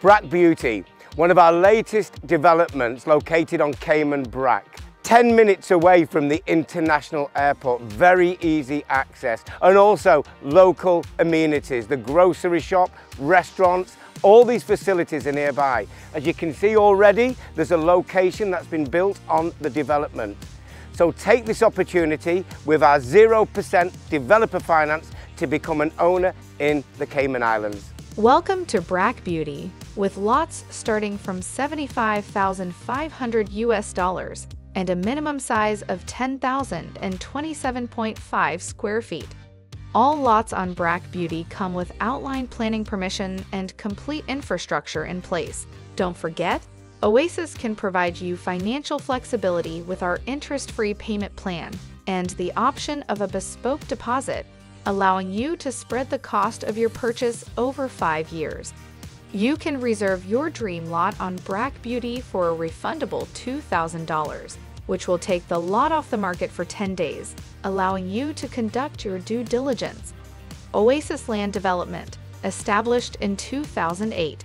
Brac Beauty, one of our latest developments located on Cayman Brac. 10 minutes away from the international airport, very easy access, and also local amenities, the grocery shop, restaurants, all these facilities are nearby. As you can see already, there's a location that's been built on the development. So take this opportunity with our 0% developer finance to become an owner in the Cayman Islands. Welcome to Brac Beauty, with lots starting from 75,500 US dollars and a minimum size of 10,027.5 square feet. All lots on Brac Beauty come with outline planning permission and complete infrastructure in place. Don't forget, Oasis can provide you financial flexibility with our interest-free payment plan and the option of a bespoke deposit, allowing you to spread the cost of your purchase over five years. You can reserve your dream lot on Brac Beauty for a refundable $2,000, which will take the lot off the market for 10 days, allowing you to conduct your due diligence. Oasis Land Development, established in 2008,